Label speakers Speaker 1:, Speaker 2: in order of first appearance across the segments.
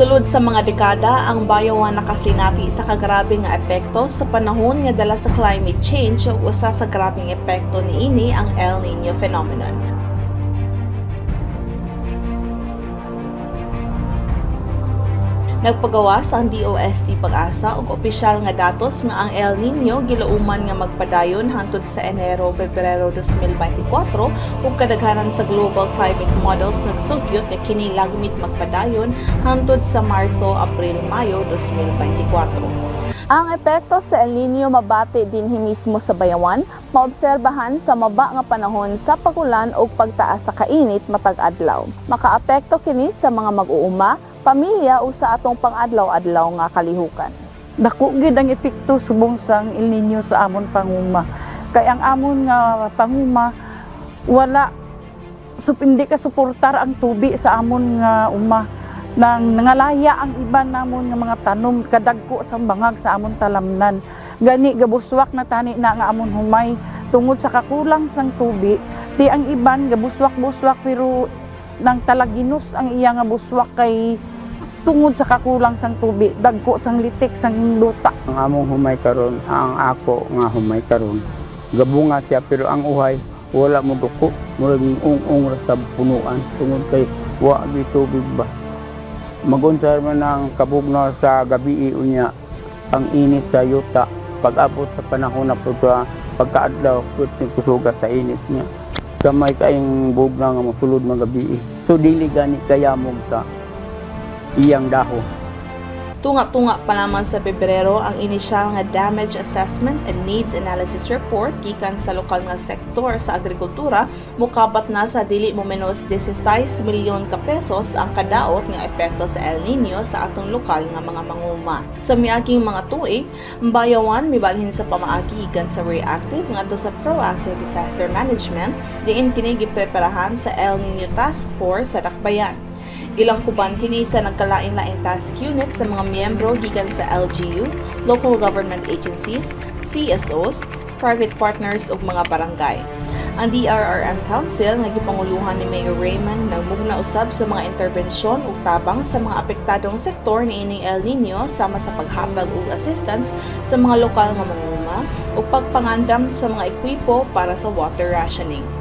Speaker 1: Sulod sa mga dekada, ang bayawan nakasinati sa kagrabing nga epekto sa panahon nga dala sa climate change ug usa sa grabing epekto niini ang El Nino phenomenon. Nagpagawas ang DOST Pag-asa og opisyal nga datos nga ang El Nino gilauman nga magpadayon hangtod sa Enero Pebrero 2024 ug kadaghanan sa global climate models nagsugyot nga kini lagmit magpadayon hangtod sa Marso Abril Mayo 2024. Ang epekto sa El Nino mabati dinhi mismo sa bayawan, maobserbahan sa maba nga panahon sa pagulan o pagtaas sa kainit matag adlaw. Makaapekto kini sa mga mag-uuma, pamilya o sa atong pang-adlaw-adlaw nga kalihukan.
Speaker 2: Dako gid ang epekto subong sang El Nino sa amon panguma. Kay ang amon nga panguma wala sup hindi ka suportar ang tubi sa amon nga uma nang nangalaya ang iban namon nga mga tanom kadagko sa bangag sa amon talamnan gani gabuswak na tani na nga amon humay tungod sa kakulang sang tubi di ang iban gabuswak-buswak pero nang talaginos ang iya nga buswak kay tungod sa kakulang sang tubi dagko sang litik sang luta
Speaker 3: ang among humay karon ang ako nga humay karon. Gabunga siya pero ang uhay wala mo duko. Murag ung-ung sa punuan tungod kay wa gi tubig ba. Magunsar man ang kabugnaw sa gabi unya ang init sa yuta. Pag-abot sa panahon na po sa pagkaadlaw put ni kusuga sa init niya kamay kaayong bugna nga mosulod mga gabi so dili gani kayamog sa iyang dahon
Speaker 1: Tunga-tunga pa naman sa Pebrero ang inisyal nga Damage Assessment and Needs Analysis Report gikan sa lokal nga sektor sa agrikultura mukabat na sa dili mo menos 16 milyon ka pesos ang kadaot nga epekto sa El Nino sa atong lokal nga mga manguma. Sa miaging mga tuig, bayawan mibalhin sa pamaagi gikan sa reactive ngadto sa proactive disaster management diin kini gipreparahan sa El Nino Task Force sa Dakbayan. Gilangkuban kini sa nagkalain-laing task unit sa mga miyembro gikan sa LGU, local government agencies, CSOs, private partners ug mga barangay. Ang DRRM Council nga gipanguluhan ni Mayor Raymond nagmugna usab sa mga interbensyon ug tabang sa mga apektadong sektor niining El Nino sama sa paghatag og assistance sa mga lokal nga manguma ug pagpangandam sa mga ekwipo para sa water rationing.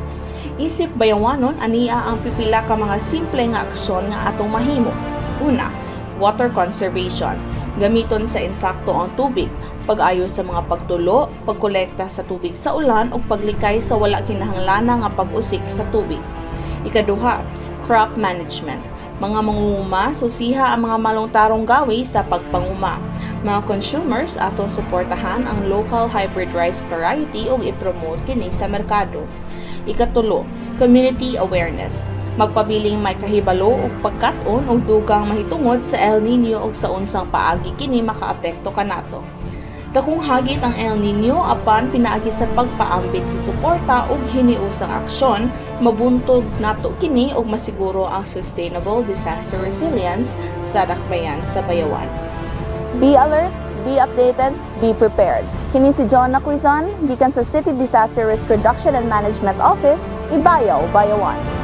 Speaker 1: Isip bayawanon aniya ang pipila ka mga simple nga aksyon nga atong mahimo. Una, water conservation. Gamiton sa insakto ang tubig, pag-ayo sa mga pagtulo, pagkolekta sa tubig sa ulan ug paglikay sa wala kinahanglan nga pag-usik sa tubig. Ikaduha, crop management. Mga mangunguma, susiha ang mga malungtarong gawi sa pagpanguma. Mga consumers atong suportahan ang local hybrid rice variety ug i-promote kini sa merkado. Ikatulo, community awareness. Magpabiling may kahibalo ug pagkat-on og dugang mahitungod sa El Nino ug sa unsang paagi kini makaapekto kanato. Dakong hagit ang El Nino apan pinaagi sa pagpaambit sa suporta ug hiniusang aksyon, mabuntog nato kini ug masiguro ang sustainable disaster resilience sa dakbayan sa bayawan.
Speaker 4: Be alert, be updated, be prepared. Kini si John Naquizon, gikan sa City Disaster Risk Reduction and Management Office, Ibayaw, Bayawan.